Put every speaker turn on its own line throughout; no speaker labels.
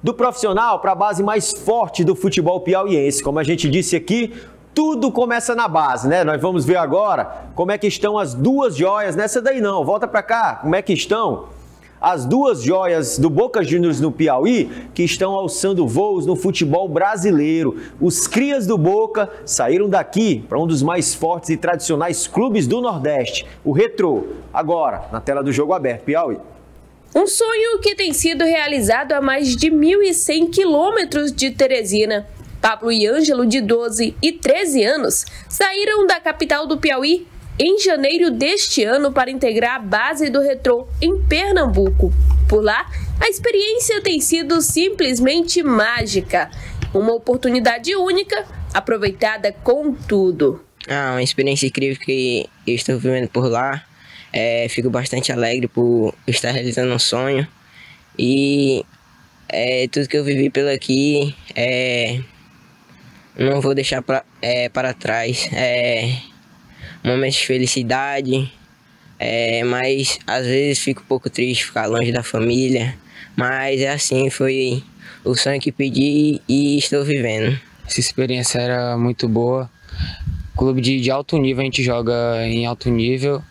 Do profissional para a base mais forte do futebol piauiense. Como a gente disse aqui, tudo começa na base, né? Nós vamos ver agora como é que estão as duas joias. Nessa daí não, volta para cá. Como é que estão? As duas joias do Boca Juniors no Piauí que estão alçando voos no futebol brasileiro. Os crias do Boca saíram daqui para um dos mais fortes e tradicionais clubes do Nordeste, o Retro. Agora, na tela do jogo aberto, Piauí.
Um sonho que tem sido realizado a mais de 1.100 quilômetros de Teresina. Pablo e Ângelo, de 12 e 13 anos, saíram da capital do Piauí em janeiro deste ano para integrar a base do Retrô em Pernambuco. Por lá, a experiência tem sido simplesmente mágica. Uma oportunidade única, aproveitada com tudo.
Ah, uma experiência incrível que eu estou vivendo por lá. É, fico bastante alegre por estar realizando um sonho. E é, tudo que eu vivi pelo aqui, é, não vou deixar pra, é, para trás. É, momentos de felicidade, é, mas às vezes fico um pouco triste ficar longe da família. Mas é assim, foi o sonho que pedi e estou vivendo.
Essa experiência era muito boa. Clube de, de alto nível, a gente joga em alto nível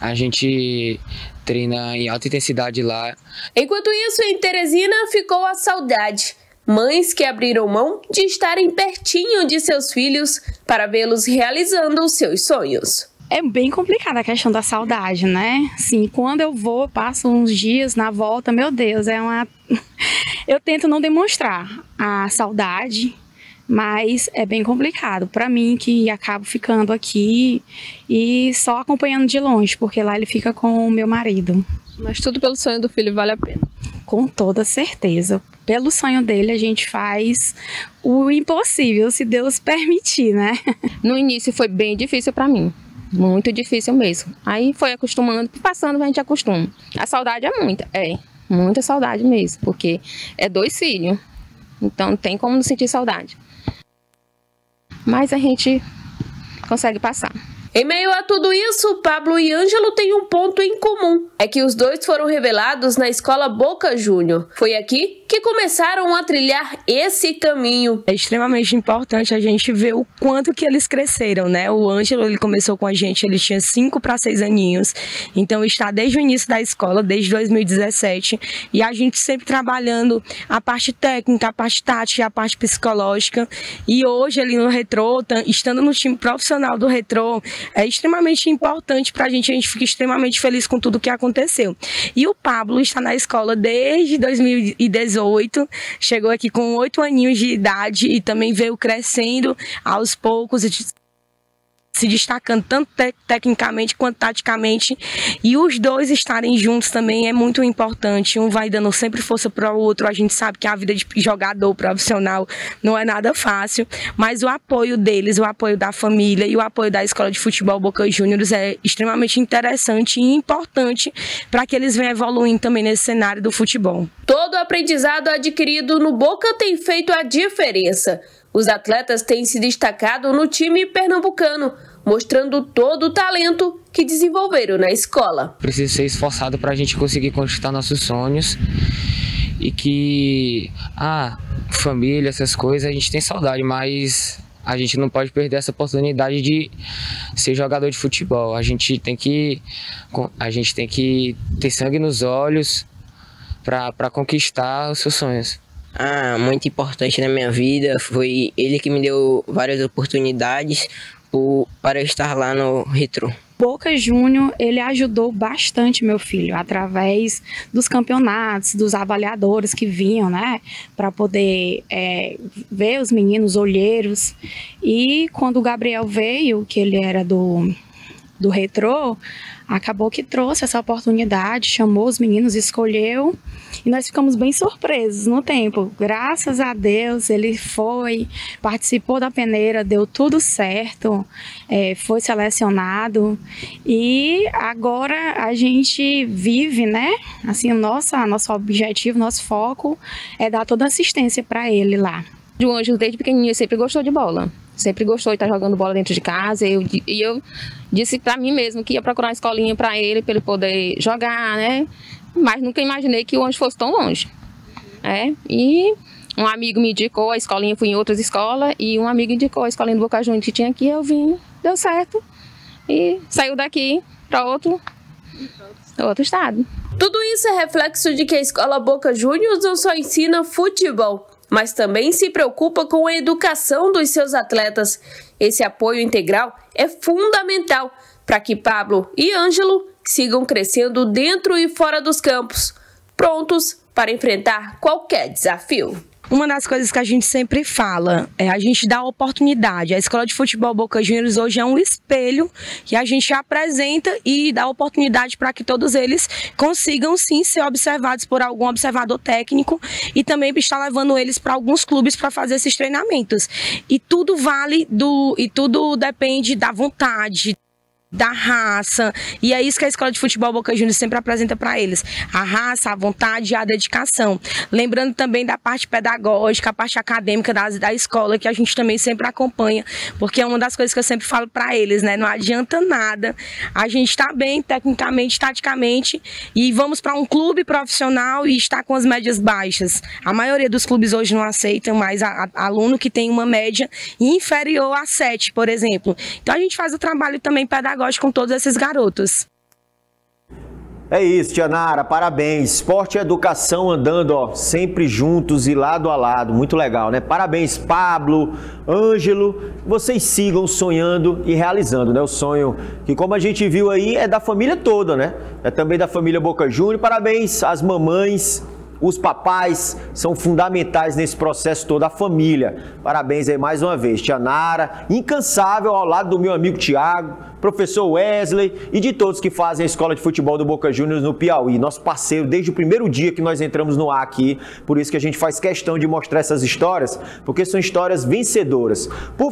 a gente treina em alta intensidade lá.
Enquanto isso, em Teresina ficou a saudade. Mães que abriram mão de estarem pertinho de seus filhos para vê-los realizando os seus sonhos.
É bem complicada a questão da saudade, né? Sim, quando eu vou, passo uns dias na volta, meu Deus, é uma. Eu tento não demonstrar a saudade, mas é bem complicado para mim que acabo ficando aqui e só acompanhando de longe, porque lá ele fica com o meu marido.
Mas tudo pelo sonho do filho vale a pena.
Com toda certeza. Pelo sonho dele a gente faz o impossível, se Deus permitir, né?
No início foi bem difícil para mim. Muito difícil mesmo. Aí foi acostumando, passando a gente acostuma. A saudade é muita, é, muita saudade mesmo, porque é dois filhos. Então tem como não sentir saudade mas a gente consegue passar.
Em meio a tudo isso, Pablo e Ângelo têm um ponto em comum: é que os dois foram revelados na escola Boca Júnior. Foi aqui que começaram a trilhar esse caminho.
É extremamente importante a gente ver o quanto que eles cresceram, né? O Ângelo, ele começou com a gente, ele tinha 5 para 6 aninhos, então está desde o início da escola, desde 2017, e a gente sempre trabalhando a parte técnica, a parte tática, a parte psicológica, e hoje ele no Retrô, estando no time profissional do Retrô, é extremamente importante para a gente, a gente fica extremamente feliz com tudo que aconteceu. E o Pablo está na escola desde 2018, 18, chegou aqui com oito aninhos de idade e também veio crescendo aos poucos se destacando tanto te tecnicamente quanto taticamente. E os dois estarem juntos também é muito importante. Um vai dando sempre força para o outro. A gente sabe que a vida de jogador profissional não é nada fácil mas o apoio deles o apoio da família e o apoio da escola de futebol Boca Juniors é extremamente interessante e importante para que eles venham evoluindo também nesse cenário do futebol.
Todo aprendizado adquirido no Boca tem feito a diferença. Os atletas têm se destacado no time pernambucano, mostrando todo o talento que desenvolveram na escola.
Precisa ser esforçado para a gente conseguir conquistar nossos sonhos e que, ah, família, essas coisas, a gente tem saudade, mas a gente não pode perder essa oportunidade de ser jogador de futebol. A gente tem que, a gente tem que ter sangue nos olhos para conquistar os seus sonhos
ah, muito importante na minha vida. Foi ele que me deu várias oportunidades para estar lá no Retro.
Boca Júnior, ele ajudou bastante meu filho através dos campeonatos, dos avaliadores que vinham, né, para poder é, ver os meninos olheiros. E quando o Gabriel veio, que ele era do do retrô, acabou que trouxe essa oportunidade, chamou os meninos, escolheu e nós ficamos bem surpresos no tempo. Graças a Deus ele foi, participou da peneira, deu tudo certo, é, foi selecionado e agora a gente vive, né? Assim, o nosso, objetivo, nosso foco é dar toda assistência para ele lá.
O Anjo, desde pequenininho, sempre gostou de bola sempre gostou de estar jogando bola dentro de casa. Eu, e eu disse para mim mesmo que ia procurar uma escolinha para ele, para ele poder jogar, né? Mas nunca imaginei que o anjo fosse tão longe. É, e um amigo me indicou, a escolinha fui em outras escolas, e um amigo indicou a escolinha do Boca Juniors que tinha aqui, eu vim, deu certo. E saiu daqui para outro, outro estado.
Tudo isso é reflexo de que a escola Boca Juniors não só ensina futebol, mas também se preocupa com a educação dos seus atletas. Esse apoio integral é fundamental para que Pablo e Ângelo sigam crescendo dentro e fora dos campos, prontos para enfrentar qualquer desafio.
Uma das coisas que a gente sempre fala é a gente dá oportunidade. A Escola de Futebol Boca Juniors hoje é um espelho que a gente apresenta e dá oportunidade para que todos eles consigam sim ser observados por algum observador técnico e também estar levando eles para alguns clubes para fazer esses treinamentos. E tudo vale do e tudo depende da vontade, da raça. E é isso que a Escola de Futebol Boca Juniors sempre apresenta para eles: a raça, a vontade e a dedicação. Lembrando também da parte pedagógica, a parte acadêmica da, da escola, que a gente também sempre acompanha, porque é uma das coisas que eu sempre falo para eles, né? Não adianta nada. A gente está bem tecnicamente, taticamente, e vamos para um clube profissional e está com as médias baixas. A maioria dos clubes hoje não aceitam mais a, a, aluno que tem uma média inferior a 7, por exemplo. Então a gente faz o trabalho também pedagógico com todos esses garotos.
É isso, Tia Nara, parabéns. Esporte e educação andando, ó, sempre juntos e lado a lado. Muito legal, né? Parabéns, Pablo, Ângelo. Vocês sigam sonhando e realizando, né? O sonho que, como a gente viu aí, é da família toda, né? É também da família Boca Júnior. Parabéns às mamães, os papais são fundamentais nesse processo todo, a família. Parabéns aí mais uma vez, Tia Nara, incansável ao lado do meu amigo Tiago, professor Wesley e de todos que fazem a escola de futebol do Boca Juniors no Piauí. Nosso parceiro desde o primeiro dia que nós entramos no ar aqui. Por isso que a gente faz questão de mostrar essas histórias, porque são histórias vencedoras. Por